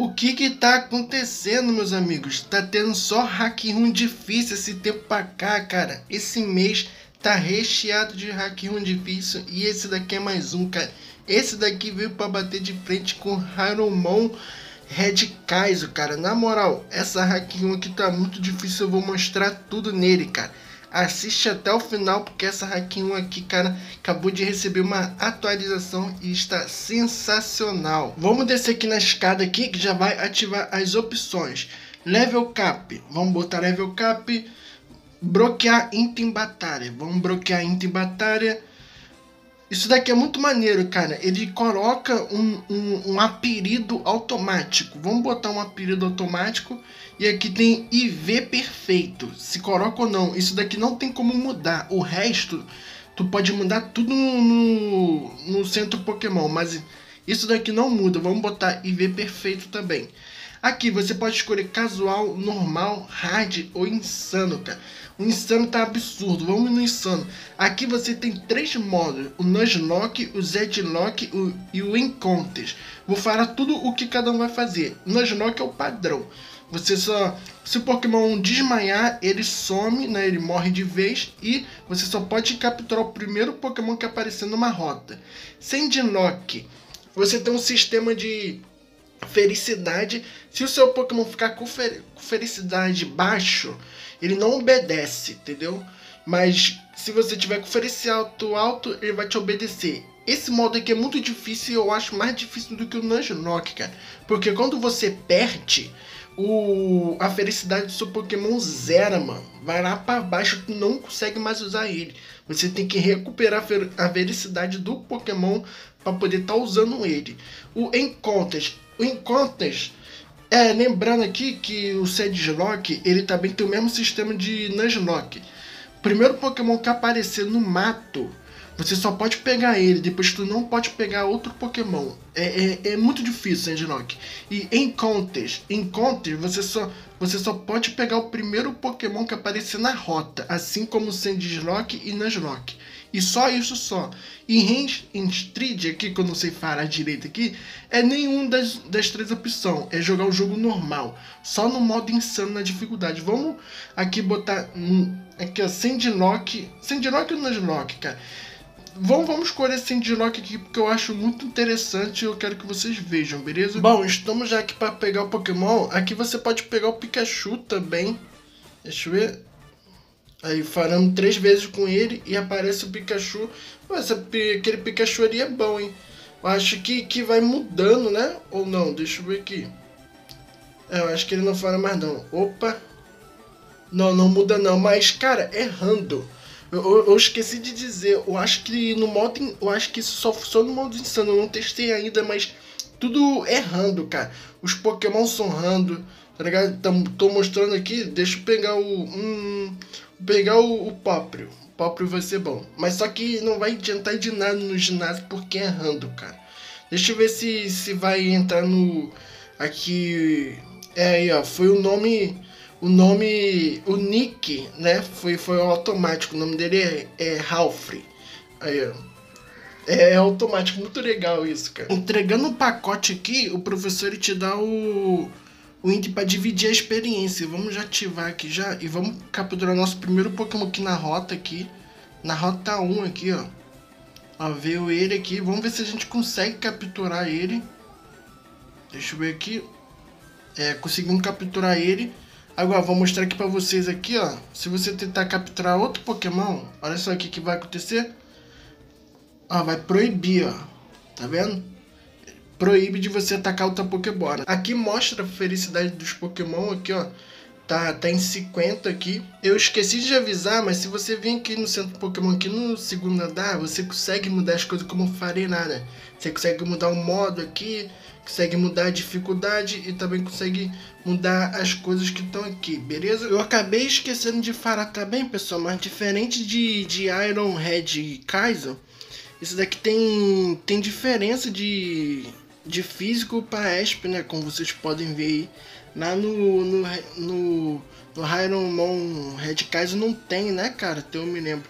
O que que tá acontecendo, meus amigos? Tá tendo só hack room difícil esse tempo pra cá, cara. Esse mês tá recheado de hack room difícil e esse daqui é mais um, cara. Esse daqui veio para bater de frente com Harumon Red Kaizo, cara. Na moral, essa hack room aqui tá muito difícil, eu vou mostrar tudo nele, cara. Assiste até o final porque essa hack 1 aqui, cara, acabou de receber uma atualização e está sensacional. Vamos descer aqui na escada aqui que já vai ativar as opções. Level Cap, vamos botar Level Cap, bloquear item batalha, vamos bloquear item batalha. Isso daqui é muito maneiro, cara. Ele coloca um, um, um apelido automático. Vamos botar um apelido automático e aqui tem IV perfeito. Se coloca ou não. Isso daqui não tem como mudar. O resto, tu pode mudar tudo no, no, no centro Pokémon. Mas isso daqui não muda. Vamos botar IV perfeito também. Aqui você pode escolher casual, normal, hard ou insano, cara. O insano tá absurdo, vamos no insano. Aqui você tem três modos, o Nuzlocke, o Zedlock e o Encounters. Vou falar tudo o que cada um vai fazer. Nuzlocke é o padrão. Você só. Se o Pokémon desmaiar, ele some, né? Ele morre de vez. E você só pode capturar o primeiro Pokémon que aparecer numa rota. Sandlock, você tem um sistema de felicidade. Se o seu Pokémon ficar com, com felicidade baixo, ele não obedece, entendeu? Mas se você tiver com felicidade alto, alto, ele vai te obedecer. Esse modo aqui é muito difícil e eu acho mais difícil do que o Nuzlocke, cara. Porque quando você perde, o, a felicidade do seu Pokémon zera, mano. Vai lá para baixo, tu não consegue mais usar ele. Você tem que recuperar a felicidade do Pokémon para poder estar tá usando ele. O Encounters. O Encounters, é, lembrando aqui que o Sedgelock, ele também tem o mesmo sistema de Nuzlocke. Primeiro Pokémon que aparecer no mato você só pode pegar ele, depois tu não pode pegar outro Pokémon. É, é, é muito difícil, Sandlock. E em Encounters, Encounters, você só, você só pode pegar o primeiro Pokémon que aparecer na rota, assim como Sandlock e Nuzlocke. E só isso só. E em Street, aqui que eu não sei falar direito aqui, é nenhum das, das três opções. É jogar o jogo normal. Só no modo insano na dificuldade. Vamos aqui botar. Aqui, ó, Sandlock. Sandlock ou Nuzlocke, cara? Vamos, vamos escolher esse Sandlock aqui porque eu acho muito interessante e eu quero que vocês vejam, beleza? Bom, estamos já aqui para pegar o Pokémon. Aqui você pode pegar o Pikachu também. Deixa eu ver. Aí faramos três vezes com ele e aparece o Pikachu. Essa, aquele Pikachu ali é bom, hein? Eu acho que, que vai mudando, né? Ou não? Deixa eu ver aqui. É, eu acho que ele não fala mais não. Opa! Não, não muda não. Mas, cara, é random. Eu, eu, esqueci de dizer, eu acho que no modo. Eu acho que só no modo insano. Eu não testei ainda, mas tudo errando, cara. Os Pokémon são rando, tá ligado? Tô, mostrando aqui, deixa eu pegar o. Hum, pegar o, o Poprio. O Poprio vai ser bom. Mas só que não vai adiantar de nada no ginásio porque é rando, cara. Deixa eu ver se, se vai entrar no. Aqui. É aí, ó. Foi o nome o nome, o nick, né, foi, foi automático, o nome dele é, é. Aí. É, é automático, muito legal isso, cara. Entregando um pacote aqui, o professor te dá o, o índice para dividir a experiência. Vamos já ativar aqui já e vamos capturar nosso primeiro Pokémon aqui na rota aqui. Na rota 1 aqui, ó. Ó, veio ele aqui. Vamos ver se a gente consegue capturar ele. Deixa eu ver aqui. É, conseguimos capturar ele. Agora, vou mostrar aqui pra vocês aqui, ó. Se você tentar capturar outro Pokémon, olha só o que vai acontecer. Ó, vai proibir, ó. Tá vendo? Proíbe de você atacar outra Pokébola. Aqui mostra a felicidade dos Pokémon aqui, ó. Tá, tá em 50 aqui. Eu esqueci de avisar, mas se você vir aqui no centro Pokémon, aqui no segundo andar, você consegue mudar as coisas como eu farei nada. Você consegue mudar o modo aqui, consegue mudar a dificuldade e também consegue mudar as coisas que estão aqui, beleza? Eu acabei esquecendo de falar também, pessoal, mas diferente de, de Iron Head e Kaiser, isso daqui tem, tem diferença de, de físico para ESP, né? Como vocês podem ver aí. Lá no, no, no, no Iron Man Red Kaiser não tem, né, cara? Então eu me lembro.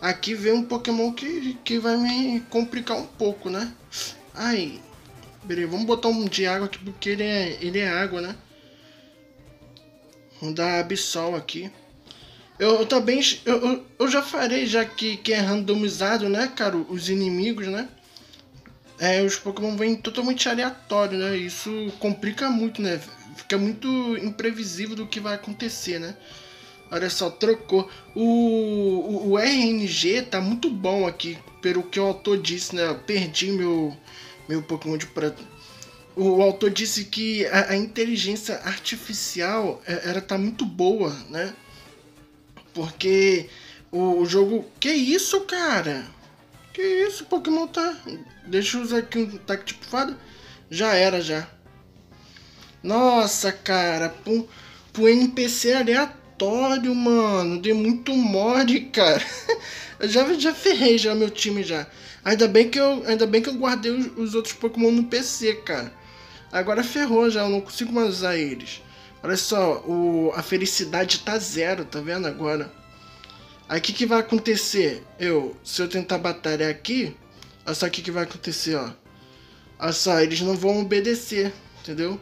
Aqui vem um Pokémon que, que vai me complicar um pouco, né? Ai, Beleza, vamos botar um de água aqui porque ele é, ele é água, né? Vamos dar Absol aqui. Eu, eu também. Eu, eu, já farei, já que, que é randomizado, né, cara? Os inimigos, né? É, os Pokémon vêm totalmente aleatório, né? Isso complica muito, né? Fica muito imprevisível do que vai acontecer, né? Olha só, trocou. O, o, o, RNG tá muito bom aqui, pelo que o autor disse, né? Eu perdi meu, meu Pokémon de prata. O, autor disse que a, a, inteligência artificial é, ela tá muito boa, né? Porque o, o jogo. Que isso, cara? Que isso, Pokémon tá. Deixa eu usar aqui um ataque tipo fada. Já era, já. Nossa, cara. Pro, pro NPC aleatório mano. Dei muito mod, cara. Eu já, já ferrei já meu time já. Ainda bem que eu, ainda bem que eu guardei os, os outros Pokémon no PC, cara. Agora ferrou já, eu não consigo mais usar eles. Olha só, o, a felicidade tá zero, tá vendo agora? Aí o que, que vai acontecer? Eu, se eu tentar batalhar aqui, olha só o que, que vai acontecer, ó. Olha só, eles não vão obedecer, entendeu?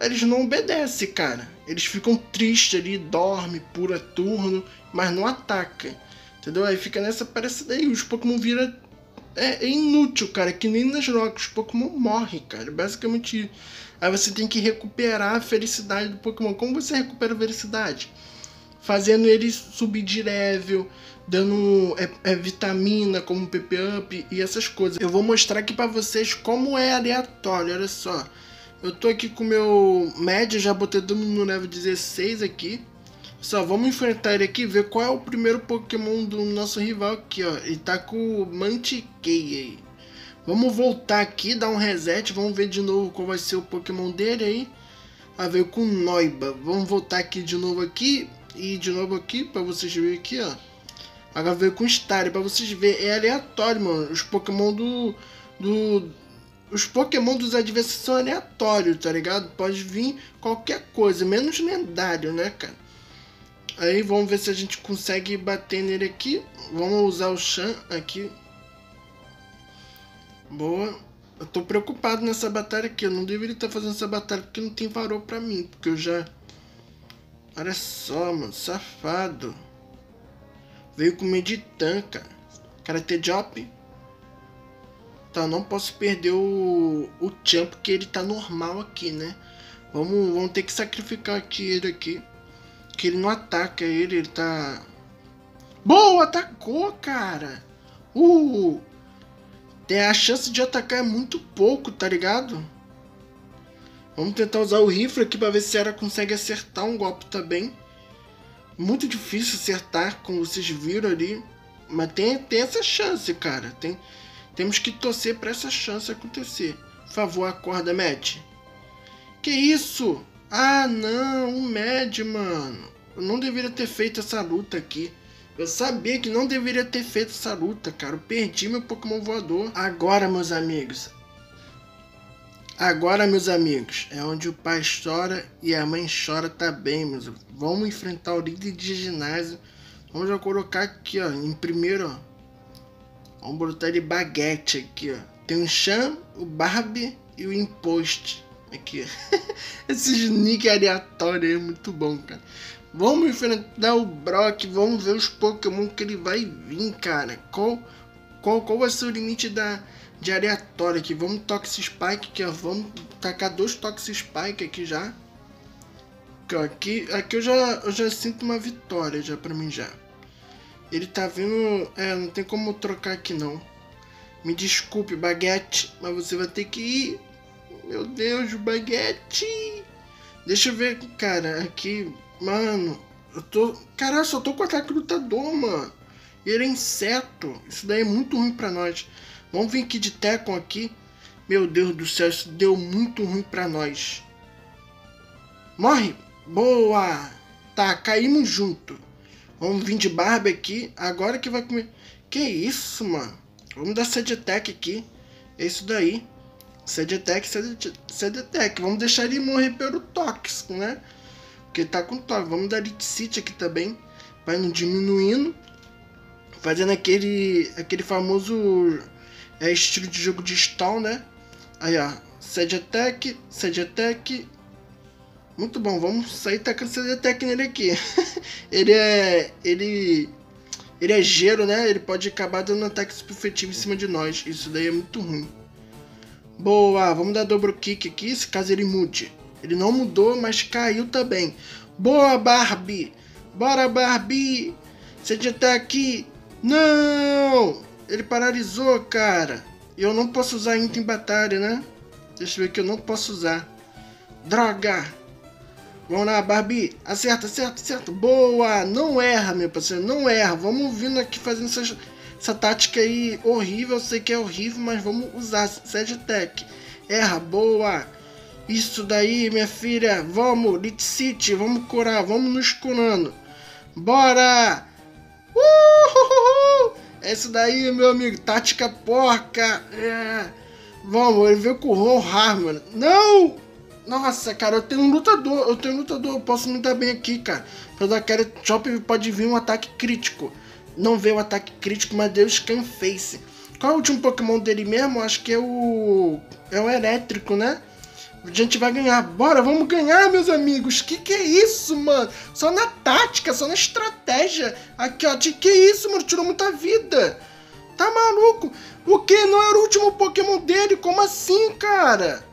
Eles não obedecem, cara. Eles ficam tristes ali, dorme, pura turno, mas não ataca. Entendeu? Aí fica nessa parece daí. Os Pokémon vira é, é, inútil, cara. Que nem nas rocas. Os Pokémon morrem, cara. Basicamente Aí você tem que recuperar a felicidade do Pokémon. Como você recupera a felicidade? Fazendo eles subir de level, dando é, é, vitamina como PP Up e essas coisas. Eu vou mostrar aqui para vocês como é aleatório, olha só. Eu tô aqui com meu médio, já botei todo mundo no level 16 aqui. Só vamos enfrentar ele aqui ver qual é o primeiro Pokémon do nosso rival aqui, ó. Ele tá com o Mantiquei aí. Vamos voltar aqui, dar um reset, vamos ver de novo qual vai ser o Pokémon dele aí. Vai ver com Noiba. Vamos voltar aqui de novo aqui e de novo aqui para vocês verem aqui, ó. Agora veio com Star, para vocês verem, é aleatório, mano. Os Pokémon do, do os Pokémon dos adversários são aleatórios, tá ligado? Pode vir qualquer coisa, menos lendário, né, cara? Aí vamos ver se a gente consegue bater nele aqui. Vamos usar o Chan aqui. Boa. Eu tô preocupado nessa batalha aqui. Eu não deveria estar fazendo essa batalha porque não tem valor pra mim. Porque eu já... Olha só, mano. Safado. Veio com Meditan, cara. Karate Chop. Tá, não posso perder o, o Chan porque ele tá normal aqui, né? Vamos, vamos ter que sacrificar aqui ele aqui. Que ele não ataca ele, ele tá... Boa, atacou, cara! Uh! Tem a chance de atacar é muito pouco, tá ligado? Vamos tentar usar o rifle aqui pra ver se ela consegue acertar um golpe também. Muito difícil acertar, como vocês viram ali. Mas tem, tem essa chance, cara. Tem, temos que torcer para essa chance acontecer. Por favor, acorda, Matt. Que isso? Ah, não, um Mad, mano. Eu não deveria ter feito essa luta aqui. Eu sabia que não deveria ter feito essa luta, cara. Eu perdi meu Pokémon voador. Agora, meus amigos. Agora, meus amigos, é onde o pai chora e a mãe chora também, meus. Vamos enfrentar o líder de ginásio. Vamos já colocar aqui, ó, em primeiro, ó. Vamos botar de baguete aqui, ó. Tem o Chan, o Barbie e o Impost. Aqui, Esses nick aleatórios aí, muito bom, cara. Vamos enfrentar o Brock, vamos ver os Pokémon que ele vai vir, cara. Qual, qual, qual vai ser o limite da, de aleatório aqui? Vamos Toxic Spike aqui, ó. Vamos tacar dois Toxic Spike aqui já. Aqui, aqui eu já, eu já sinto uma vitória já pra mim já. Ele tá vindo... É, não tem como trocar aqui não. Me desculpe, Baguete, mas você vai ter que ir. Meu Deus, Baguete. Deixa eu ver, cara, aqui... Mano, eu tô... Caralho, só tô com ataque lutador, mano. Ele é inseto. Isso daí é muito ruim pra nós. Vamos vir aqui de Tecon aqui. Meu Deus do céu, isso deu muito ruim pra nós. Morre! Boa! Tá, caímos junto. Vamos vir de barba aqui. Agora que vai comer. Que isso, mano? Vamos dar Sedetec aqui. É isso daí. Sedetec, Sedetec. Vamos deixar ele morrer pelo tóxico, né? Porque tá com toque. Vamos dar City aqui também. Vai não diminuindo. Fazendo aquele, aquele famoso é, estilo de jogo de stall, né? Aí, ó. Sede Attack, Sede Attack. Muito bom, vamos sair tacando Attack nele aqui. ele é. Ele. Ele é gelo, né? Ele pode acabar dando ataque super efetivo em cima de nós. Isso daí é muito ruim. Boa, vamos dar dobro kick aqui, se caso ele mude. Ele não mudou, mas caiu também. Boa, Barbie! Bora, Barbie! Você já tá aqui? Não! Ele paralisou, cara. Eu não posso usar Inta em batalha, né? Deixa eu ver que eu não posso usar. Droga! Vamos lá, Barbie. Acerta, acerta, acerta. Boa! Não erra, meu parceiro. Não erra. Vamos vindo aqui fazendo essa, essa tática aí horrível. Eu sei que é horrível, mas vamos usar. Sedge Tech. Erra. Boa! Isso daí, minha filha. Vamos, Lit City. Vamos curar. Vamos nos curando. Bora! Uhul! É isso daí, meu amigo. Tática porca. É. Vamos, ele veio com o Rohar, mano. Não! Nossa, cara, eu tenho um lutador. Eu tenho um lutador. Eu posso me dar bem aqui, cara. Pra dar Chop pode vir um ataque crítico. Não veio o ataque crítico, mas deu Scan Face. Qual é o último Pokémon dele mesmo? Acho que é o. É o elétrico, né? A gente vai ganhar. Bora, vamos ganhar, meus amigos. Que que é isso, mano? Só na tática, só na estratégia. Aqui, ó. Que isso, mano? Tirou muita vida. Tá maluco? O que? Não era o último Pokémon dele? Como assim, cara?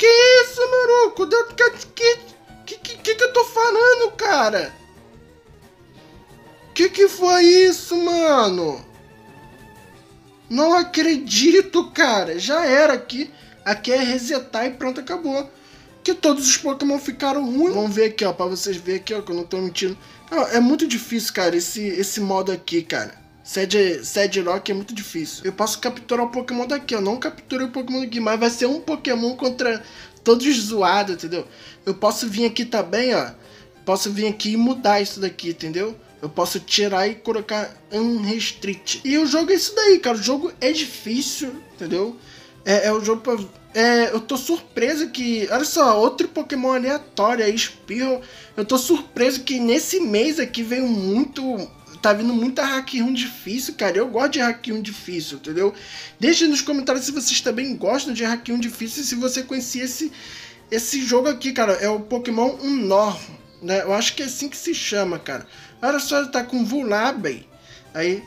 Que isso, maluco? Que, que, que, que, que eu tô falando, cara? Que que foi isso, mano? Não acredito, cara. Já era aqui. Aqui é resetar e pronto, acabou. Que todos os Pokémon ficaram ruins. Vamos ver aqui, ó, pra vocês verem aqui, ó, que eu não tô mentindo. É muito difícil, cara, esse, esse modo aqui, cara. Sed, Sed Rock é muito difícil. Eu posso capturar o Pokémon daqui, ó. Não capturei o Pokémon daqui, mas vai ser um Pokémon contra todos zoados, entendeu? Eu posso vir aqui também, ó. Posso vir aqui e mudar isso daqui, entendeu? Eu posso tirar e colocar unrestrict. E o jogo é isso daí, cara. O jogo é difícil, entendeu? É, é o jogo pra... É, eu tô surpreso que. Olha só, outro Pokémon aleatório aí, Spearow. Eu tô surpreso que nesse mês aqui veio muito. Tá vindo muita hack room difícil, cara. Eu gosto de hack room difícil, entendeu? Deixe nos comentários se vocês também gostam de hack room difícil e se você conhecia esse, esse jogo aqui, cara. É o Pokémon Unor, né? Eu acho que é assim que se chama, cara. Olha só, ele tá com Vulabay. Aí,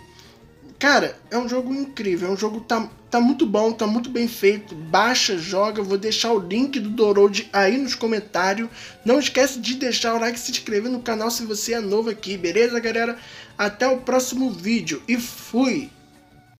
cara, é um jogo incrível. É um jogo tá, tá muito bom, tá muito bem feito. Baixa, joga. Vou deixar o link do Download aí nos comentários. Não esquece de deixar o like e se inscrever no canal se você é novo aqui, beleza, galera? Até o próximo vídeo e fui!